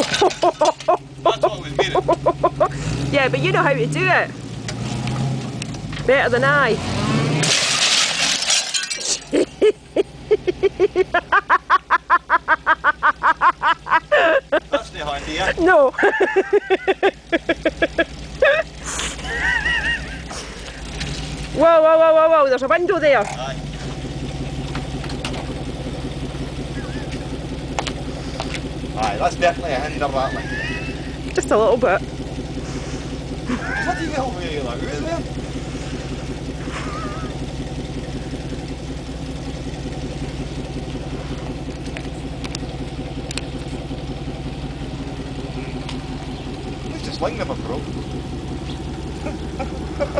That's what was meaning. yeah, but you know how to do it. Better than I. That's the handy, yeah. No. whoa, whoa, whoa, whoa, whoa, there's a window there. Aye. Aye, that's definitely a hinder that like. Just a little bit. Bloody hell were you like, out there? The sling never broke.